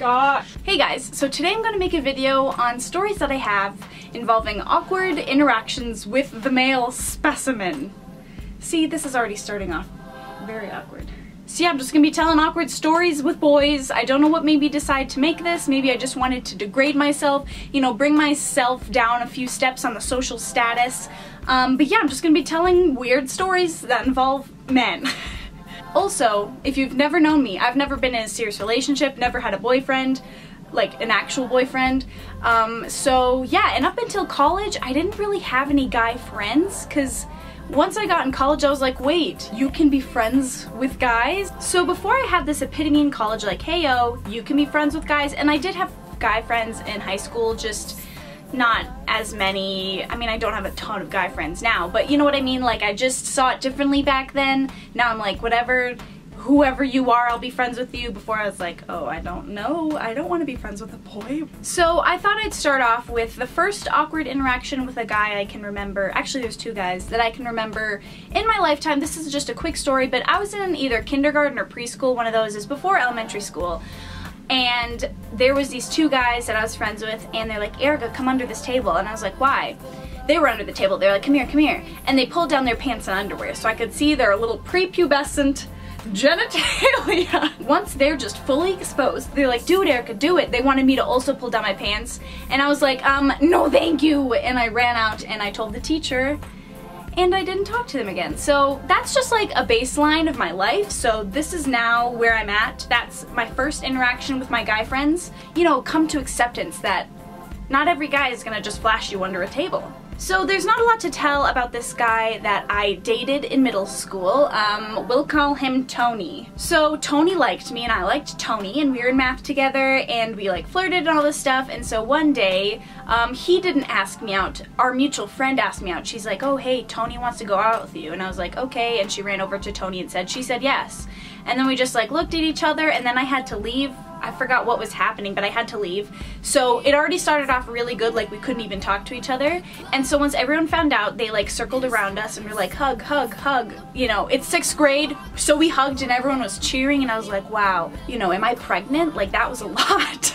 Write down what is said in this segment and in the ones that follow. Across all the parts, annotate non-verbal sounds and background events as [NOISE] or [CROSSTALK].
gosh. Hey guys, so today I'm going to make a video on stories that I have involving awkward interactions with the male specimen. See, this is already starting off very awkward. So yeah, I'm just gonna be telling awkward stories with boys. I don't know what made me decide to make this. Maybe I just wanted to degrade myself, you know, bring myself down a few steps on the social status. Um, but yeah, I'm just gonna be telling weird stories that involve men. [LAUGHS] also, if you've never known me, I've never been in a serious relationship, never had a boyfriend, like an actual boyfriend. Um, so yeah, and up until college, I didn't really have any guy friends, cause once I got in college, I was like, wait, you can be friends with guys? So before I had this epitome in college, like, hey yo, you can be friends with guys, and I did have guy friends in high school, just not as many, I mean I don't have a ton of guy friends now, but you know what I mean, like I just saw it differently back then, now I'm like whatever whoever you are, I'll be friends with you. Before I was like, oh, I don't know. I don't want to be friends with a boy. So I thought I'd start off with the first awkward interaction with a guy I can remember. Actually, there's two guys that I can remember in my lifetime. This is just a quick story, but I was in either kindergarten or preschool. One of those is before elementary school and there was these two guys that I was friends with and they're like Ericka come under this table and I was like why they were under the table they're like come here come here and they pulled down their pants and underwear so I could see their little prepubescent genitalia. [LAUGHS] Once they're just fully exposed, they're like, do it, Ericka, do it. They wanted me to also pull down my pants. And I was like, um, no thank you. And I ran out and I told the teacher and I didn't talk to them again. So that's just like a baseline of my life. So this is now where I'm at. That's my first interaction with my guy friends. You know, come to acceptance that not every guy is gonna just flash you under a table. So there's not a lot to tell about this guy that I dated in middle school. Um, we'll call him Tony. So Tony liked me and I liked Tony and we were in math together and we like flirted and all this stuff and so one day um, he didn't ask me out. Our mutual friend asked me out. She's like, oh hey, Tony wants to go out with you and I was like, okay and she ran over to Tony and said, she said yes. And then we just like looked at each other and then I had to leave I forgot what was happening, but I had to leave. So it already started off really good, like we couldn't even talk to each other. And so once everyone found out, they like circled around us and were like, hug, hug, hug. You know, it's sixth grade, so we hugged and everyone was cheering and I was like, wow, you know, am I pregnant? Like that was a [LAUGHS] lot.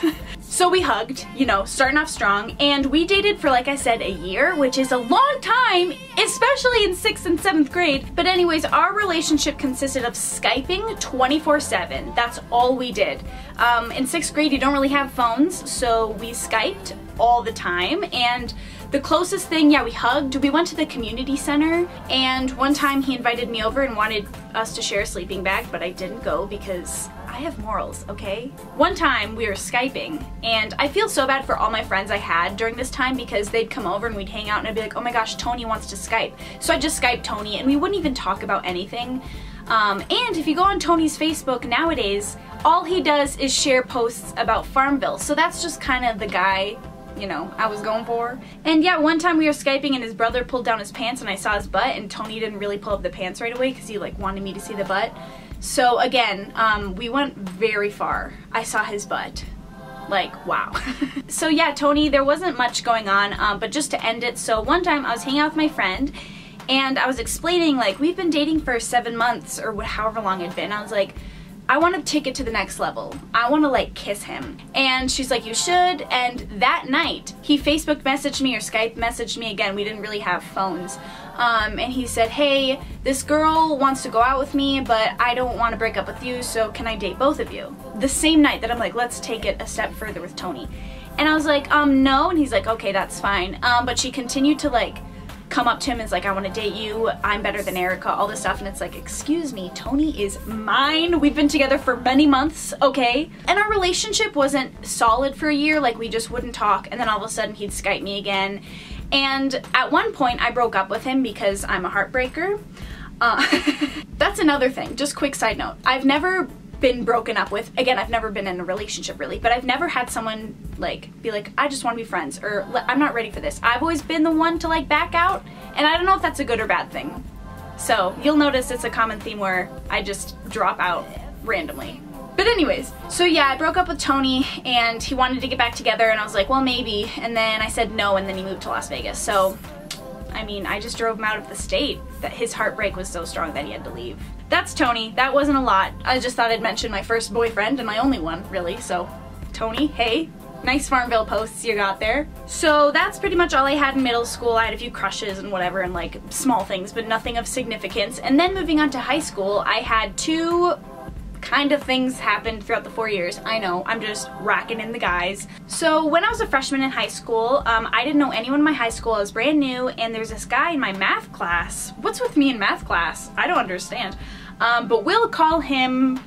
So we hugged, you know, starting off strong, and we dated for, like I said, a year, which is a long time, especially in 6th and 7th grade. But anyways, our relationship consisted of Skyping 24-7. That's all we did. Um, in 6th grade, you don't really have phones, so we Skyped all the time, and the closest thing, yeah, we hugged. We went to the community center, and one time he invited me over and wanted us to share a sleeping bag, but I didn't go because I have morals, okay? One time we were Skyping and I feel so bad for all my friends I had during this time because they'd come over and we'd hang out and I'd be like, oh my gosh, Tony wants to Skype. So I just Skyped Tony and we wouldn't even talk about anything. Um, and if you go on Tony's Facebook nowadays, all he does is share posts about Farmville. So that's just kind of the guy you know, I was going for. And yeah, one time we were Skyping and his brother pulled down his pants and I saw his butt and Tony didn't really pull up the pants right away because he like wanted me to see the butt. So again, um, we went very far. I saw his butt. Like, wow. [LAUGHS] so yeah, Tony, there wasn't much going on, um, but just to end it, so one time I was hanging out with my friend and I was explaining like, we've been dating for seven months or however long it'd been. I was like, I want to take it to the next level. I want to like kiss him. And she's like, you should. And that night, he Facebook messaged me or Skype messaged me again. We didn't really have phones. Um, and he said, hey, this girl wants to go out with me, but I don't want to break up with you, so can I date both of you? The same night that I'm like, let's take it a step further with Tony. And I was like, um, no. And he's like, okay, that's fine. Um, but she continued to like come up to him and is like, I want to date you, I'm better than Ericka, all this stuff. And it's like, excuse me, Tony is mine. We've been together for many months, okay? And our relationship wasn't solid for a year, like we just wouldn't talk. And then all of a sudden he'd Skype me again. And at one point I broke up with him because I'm a heartbreaker. Uh, [LAUGHS] that's another thing, just quick side note. I've never been broken up with. Again, I've never been in a relationship really, but I've never had someone like be like, I just want to be friends or I'm not ready for this. I've always been the one to like back out and I don't know if that's a good or bad thing. So you'll notice it's a common theme where I just drop out randomly. But anyways, so yeah, I broke up with Tony and he wanted to get back together and I was like, well maybe. And then I said no and then he moved to Las Vegas. So, I mean, I just drove him out of the state. That his heartbreak was so strong that he had to leave. That's Tony. That wasn't a lot. I just thought I'd mention my first boyfriend and my only one, really, so Tony, hey, nice Farmville posts you got there. So that's pretty much all I had in middle school. I had a few crushes and whatever and like small things, but nothing of significance. And then moving on to high school, I had two kind of things happened throughout the four years. I know, I'm just racking in the guys. So when I was a freshman in high school, um, I didn't know anyone in my high school. I was brand new and there's this guy in my math class. What's with me in math class? I don't understand. Um, but we'll call him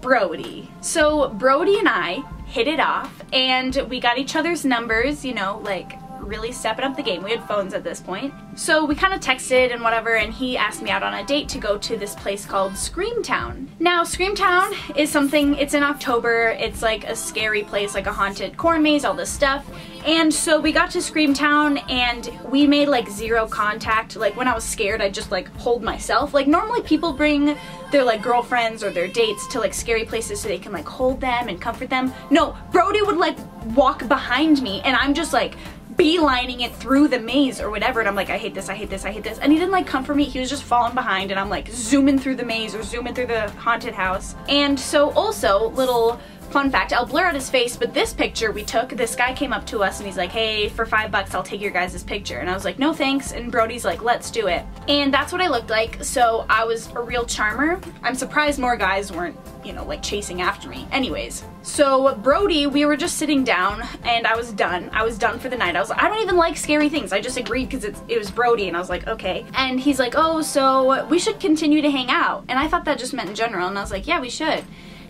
Brody. So Brody and I hit it off and we got each other's numbers, you know, like really stepping up the game. We had phones at this point. So we kind of texted and whatever and he asked me out on a date to go to this place called Screamtown. Now Screamtown is something, it's in October, it's like a scary place, like a haunted corn maze, all this stuff. And so we got to Screamtown and we made like zero contact. Like when I was scared, I'd just like hold myself. Like normally people bring their like girlfriends or their dates to like scary places so they can like hold them and comfort them. No, Brody would like walk behind me and I'm just like beelining it through the maze or whatever and I'm like I hate this I hate this I hate this. And he didn't like come for me. He was just falling behind and I'm like zooming through the maze or zooming through the haunted house. And so also little Fun fact, I'll blur out his face, but this picture we took, this guy came up to us and he's like, hey, for five bucks, I'll take your guys' picture. And I was like, no thanks. And Brody's like, let's do it. And that's what I looked like. So I was a real charmer. I'm surprised more guys weren't, you know, like chasing after me. Anyways, so Brody, we were just sitting down and I was done. I was done for the night. I was like, I don't even like scary things. I just agreed because it was Brody and I was like, okay. And he's like, oh, so we should continue to hang out. And I thought that just meant in general. And I was like, yeah, we should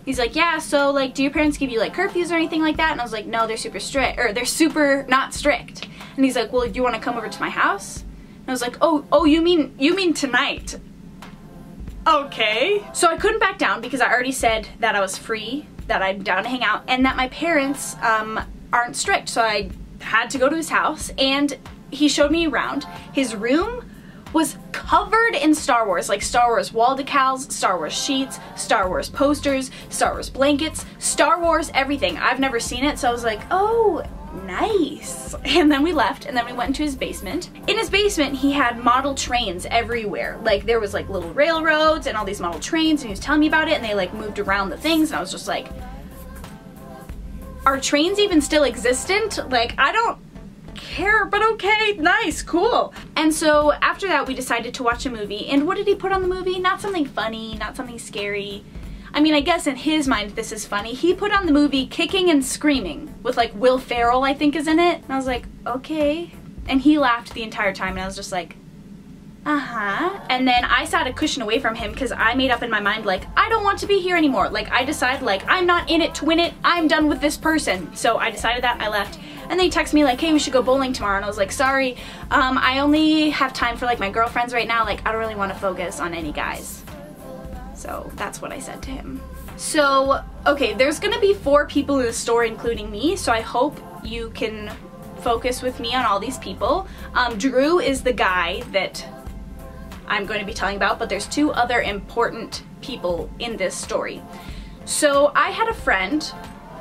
he's like, yeah, so like, do your parents give you like curfews or anything like that? And I was like, no, they're super strict, or they're super not strict. And he's like, well, do you want to come over to my house? And I was like, oh, oh, you mean, you mean tonight? Okay. So I couldn't back down because I already said that I was free, that I'm down to hang out, and that my parents um, aren't strict. So I had to go to his house, and he showed me around. His room was covered in Star Wars, like Star Wars wall decals, Star Wars sheets, Star Wars posters, Star Wars blankets, Star Wars everything. I've never seen it, so I was like, oh, nice. [LAUGHS] And then we left and then we went into his basement. In his basement, he had model trains everywhere. Like there was like little railroads and all these model trains and he was telling me about it and they like moved around the things and I was just like, are trains even still existent? Like I don't care, but okay, nice, cool. And so after that, we decided to watch a movie. And what did he put on the movie? Not something funny, not something scary. I mean, I guess in his mind this is funny. He put on the movie Kicking and Screaming with like Will Ferrell, I think is in it. And I was like, okay. And he laughed the entire time and I was just like, uh-huh. And then I sat a cushion away from him because I made up in my mind like, I don't want to be here anymore. Like I decided like, I'm not in it to win it. I'm done with this person. So I decided that I left. And they text me like, hey, we should go bowling tomorrow. And I was like, sorry, um, I only have time for like my girlfriends right now. Like I don't really want to focus on any guys. So that's what I said to him. So, okay, there's gonna be four people in the store including me. So I hope you can focus with me on all these people. Um, Drew is the guy that I'm going to be telling about, but there's two other important people in this story. So I had a friend,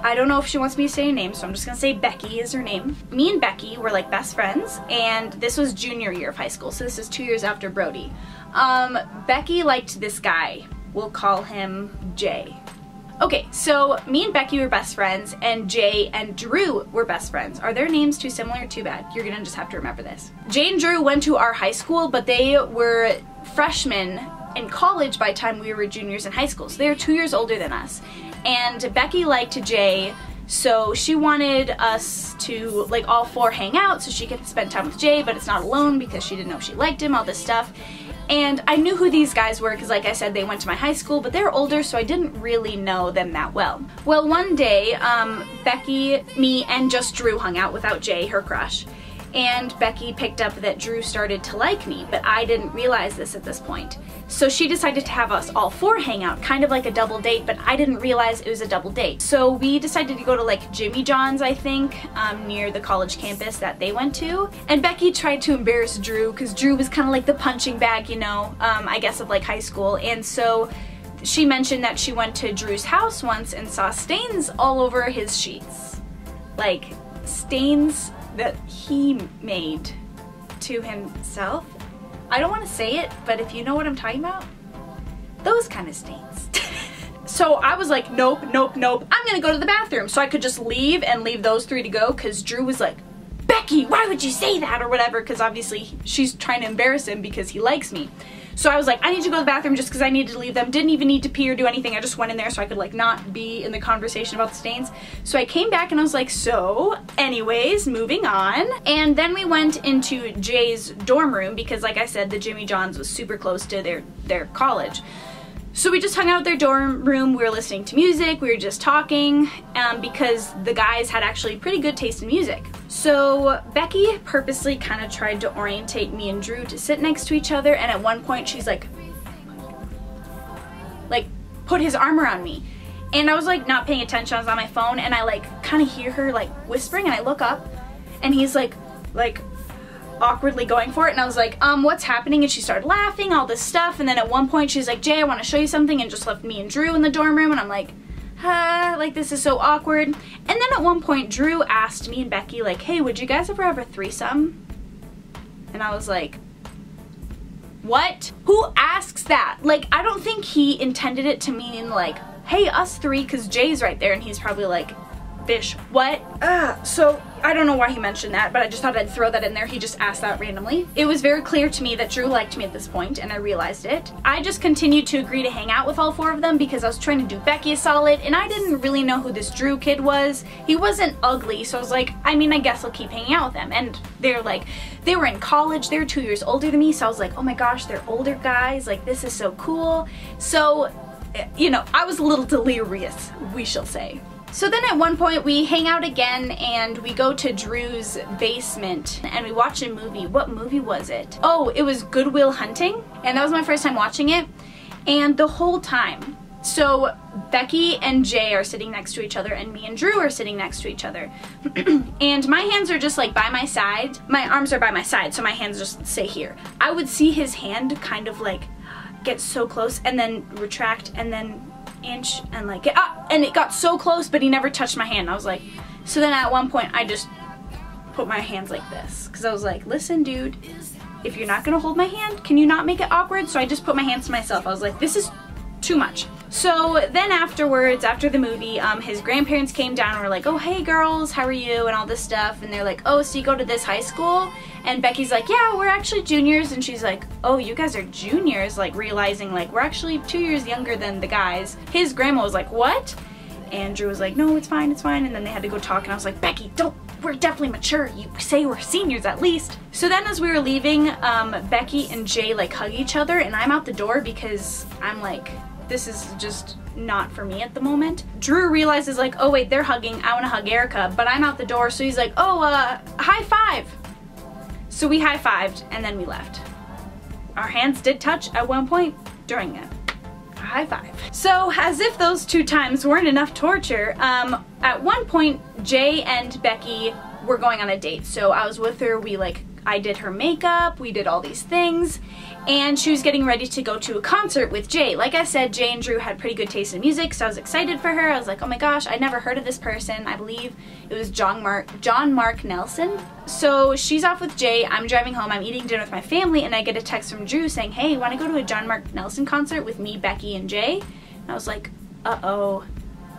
I don't know if she wants me to say a name, so I'm just gonna say Becky is her name. Me and Becky were like best friends, and this was junior year of high school, so this is two years after Brody. Um, Becky liked this guy. We'll call him Jay. Okay, so me and Becky were best friends, and Jay and Drew were best friends. Are their names too similar? Too bad. You're gonna just have to remember this. Jay and Drew went to our high school, but they were freshmen in college by the time we were juniors in high school. So they were two years older than us. And Becky liked Jay, so she wanted us to like all four hang out so she could spend time with Jay, but it's not alone because she didn't know she liked him, all this stuff. And I knew who these guys were because like I said, they went to my high school, but they're older, so I didn't really know them that well. Well, one day, um, Becky, me, and just Drew hung out without Jay, her crush and Becky picked up that Drew started to like me, but I didn't realize this at this point. So she decided to have us all four hang out, kind of like a double date, but I didn't realize it was a double date. So we decided to go to like Jimmy John's, I think, um, near the college campus that they went to. And Becky tried to embarrass Drew, because Drew was kind of like the punching bag, you know, um, I guess of like high school. And so she mentioned that she went to Drew's house once and saw stains all over his sheets. Like, stains that he made to himself. I don't want to say it, but if you know what I'm talking about, those kind of stains. [LAUGHS] so I was like, nope, nope, nope. I'm gonna go to the bathroom. So I could just leave and leave those three to go because Drew was like, Becky, why would you say that or whatever? Because obviously she's trying to embarrass him because he likes me. So I was like, I need to go to the bathroom just because I needed to leave them. Didn't even need to pee or do anything. I just went in there so I could like not be in the conversation about the stains. So I came back and I was like, so anyways, moving on. And then we went into Jay's dorm room because like I said, the Jimmy Johns was super close to their, their college. So we just hung out their dorm room, we were listening to music, we were just talking, um, because the guys had actually pretty good taste in music. So Becky purposely kind of tried to orientate me and Drew to sit next to each other, and at one point she's like, like, put his arm around me. And I was like not paying attention, I was on my phone, and I like kind of hear her like whispering, and I look up, and he's like, like, awkwardly going for it and I was like, um, what's happening? And she started laughing, all this stuff, and then at one point she's like, Jay, I want to show you something, and just left me and Drew in the dorm room, and I'm like, like this is so awkward. And then at one point Drew asked me and Becky like, hey, would you guys ever have a threesome? And I was like, what? Who asks that? Like, I don't think he intended it to mean like, hey, us three, because Jay's right there, and he's probably like, fish, what? Uh, so I don't know why he mentioned that, but I just thought I'd throw that in there. He just asked that randomly. It was very clear to me that Drew liked me at this point, and I realized it. I just continued to agree to hang out with all four of them because I was trying to do Becky a solid, and I didn't really know who this Drew kid was. He wasn't ugly, so I was like, I mean, I guess I'll keep hanging out with them. And they're like, they were in college, they're two years older than me, so I was like, oh my gosh, they're older guys, like this is so cool. So, eh, you know, I was a little delirious, we shall say. So then at one point we hang out again and we go to Drew's basement and we watch a movie. What movie was it? Oh, it was Good Will Hunting and that was my first time watching it and the whole time. So Becky and Jay are sitting next to each other and me and Drew are sitting next to each other. [CLEARS THROAT] and my hands are just like by my side. My arms are by my side so my hands just stay here. I would see his hand kind of like get so close and then retract and then inch and like get ah, and it got so close but he never touched my hand. I was like so then at one point I just put my hands like this because I was like listen dude if you're not gonna hold my hand can you not make it awkward? So I just put my hands to myself. I was like this is too much so then afterwards, after the movie, um, his grandparents came down and were like, oh, hey girls, how are you? And all this stuff. And they're like, oh, so you go to this high school? And Becky's like, yeah, we're actually juniors. And she's like, oh, you guys are juniors? Like realizing like, we're actually two years younger than the guys. His grandma was like, what? And Drew was like, no, it's fine, it's fine. And then they had to go talk and I was like, Becky, don't, we're definitely mature. You say we're seniors at least. So then as we were leaving, um, Becky and Jay like hug each other and I'm out the door because I'm like, this is just not for me at the moment. Drew realizes like, oh wait, they're hugging, I wanna hug Ericka, but I'm out the door, so he's like, oh, uh, high five. So we high-fived and then we left. Our hands did touch at one point during it. high five. So as if those two times weren't enough torture, um, at one point Jay and Becky were going on a date. So I was with her, we like I did her makeup, we did all these things, and she was getting ready to go to a concert with Jay. Like I said, Jay and Drew had pretty good taste in music, so I was excited for her. I was like, oh my gosh, I'd never heard of this person. I believe it was John Mark, John Mark Nelson. So she's off with Jay, I'm driving home, I'm eating dinner with my family, and I get a text from Drew saying, hey, wanna go to a John Mark Nelson concert with me, Becky, and Jay? And I was like, uh-oh,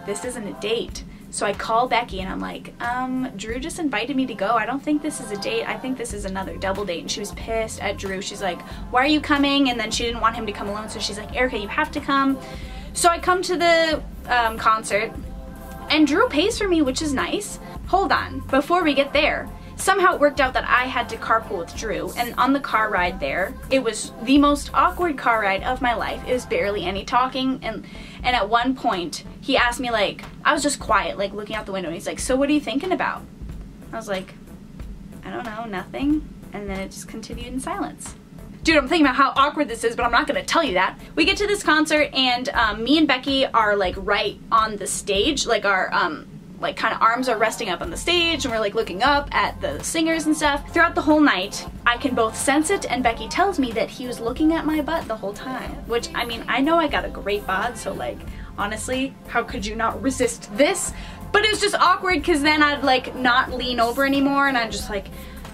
this isn't a date. So I call Becky and I'm like, um, Drew just invited me to go. I don't think this is a date. I think this is another double date. And she was pissed at Drew. She's like, why are you coming? And then she didn't want him to come alone. So she's like, Ericka, you have to come. So I come to the um, concert and Drew pays for me, which is nice. Hold on, before we get there, somehow it worked out that I had to carpool with Drew and on the car ride there it was the most awkward car ride of my life it was barely any talking and and at one point he asked me like I was just quiet like looking out the window and he's like so what are you thinking about? I was like I don't know nothing. And then it just continued in silence. Dude, I'm thinking about how awkward this is, but I'm not gonna tell you that. We get to this concert and um, me and Becky are like right on the stage, like our um, like kind of arms are resting up on the stage and we're like looking up at the singers and stuff. Throughout the whole night, I can both sense it and Becky tells me that he was looking at my butt the whole time. Which, I mean, I know I got a great bod, so like, honestly, how could you not resist this? But it was just awkward because then I'd like not lean over anymore and I'm just like,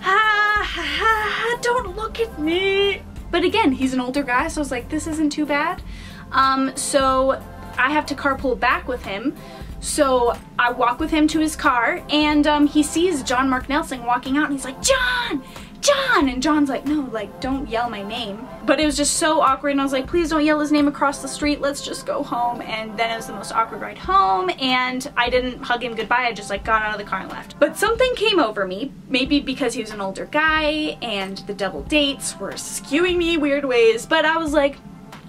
ah, ah, don't look at me. But again, he's an older guy, so I was like, this isn't too bad. Um, so I have to carpool back with him. So I walk with him to his car and um, he sees John Mark Nelson walking out and he's like, John! John! And John's like, no, like, don't yell my name. But it was just so awkward and I was like, please don't yell his name across the street, let's just go home. And then it was the most awkward ride home and I didn't hug him goodbye, I just like got out of the car and left. But something came over me, maybe because he was an older guy and the double dates were skewing me weird ways, but I was like,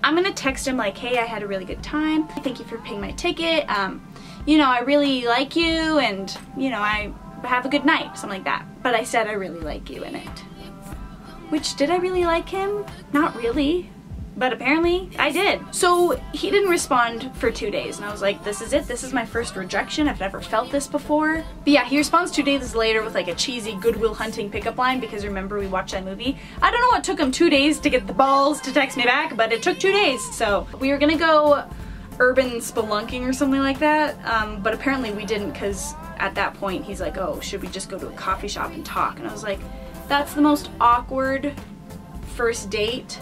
I'm gonna text him like, hey, I had a really good time. Thank you for paying my ticket. Um, you know, I really like you and, you know, I have a good night, something like that. But I said I really like you in it. Which, did I really like him? Not really. But apparently I did. So he didn't respond for two days and I was like, this is it. This is my first rejection. I've never felt this before. But yeah, he responds two days later with like a cheesy Good Will Hunting pickup line because remember we watched that movie. I don't know what took him two days to get the balls to text me back, but it took two days. So we were gonna go urban spelunking or something like that. Um, but apparently we didn't because at that point he's like, oh, should we just go to a coffee shop and talk? And I was like, that's the most awkward first date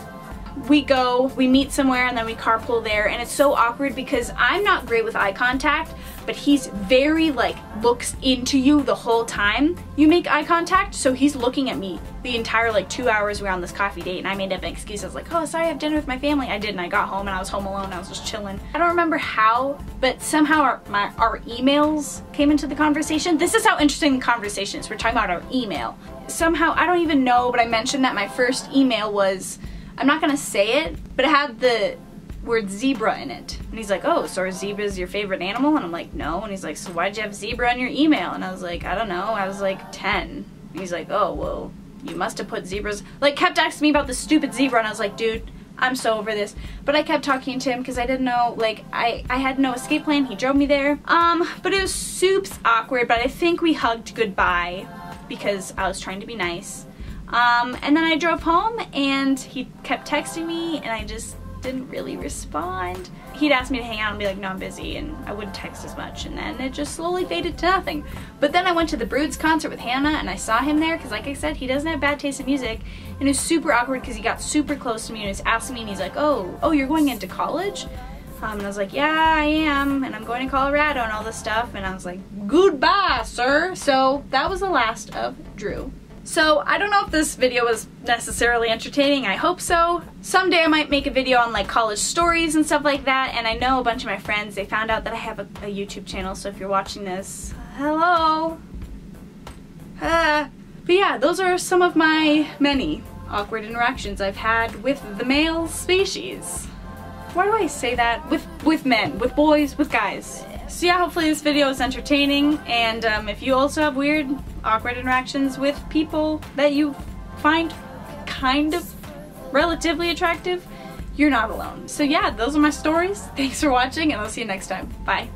we go, we meet somewhere, and then we carpool there, and it's so awkward because I'm not great with eye contact, but he's very, like, looks into you the whole time you make eye contact, so he's looking at me the entire, like, two hours we were on this coffee date, and I made up an excuse. I was like, oh, sorry, I have dinner with my family. I did, and I got home, and I was home alone. I was just chilling. I don't remember how, but somehow our, my, our emails came into the conversation. This is how interesting the conversation is. We're talking about our email. Somehow, I don't even know, but I mentioned that my first email was I'm not gonna say it, but it had the word zebra in it. And he's like, oh, so are zebras your favorite animal? And I'm like, no. And he's like, so why'd you have zebra on your email? And I was like, I don't know. I was like 10. And he's like, oh, well, you must have put zebras. Like, kept asking me about the stupid zebra. And I was like, dude, I'm so over this. But I kept talking to him because I didn't know, like, I, I had no escape plan. He drove me there. Um, but it was soups awkward, but I think we hugged goodbye because I was trying to be nice. Um, and then I drove home and he kept texting me and I just didn't really respond. He'd ask me to hang out and be like, no, I'm busy, and I wouldn't text as much, and then it just slowly faded to nothing. But then I went to the Broods concert with Hannah, and I saw him there, because like I said, he doesn't have bad taste in music, and it was super awkward because he got super close to me and was asking me, and he's like, oh, oh, you're going into college? Um, and I was like, yeah, I am, and I'm going to Colorado and all this stuff, and I was like, goodbye, sir. So that was the last of Drew. So I don't know if this video was necessarily entertaining, I hope so. Someday I might make a video on like college stories and stuff like that, and I know a bunch of my friends, they found out that I have a, a YouTube channel, so if you're watching this, hello! Uh, but yeah, those are some of my many awkward interactions I've had with the male species. Why do I say that? With, with men, with boys, with guys. So yeah, hopefully this video is entertaining, and um, if you also have weird, awkward interactions with people that you find kind of relatively attractive, you're not alone. So yeah, those are my stories. [LAUGHS] Thanks for watching, and I'll see you next time. Bye.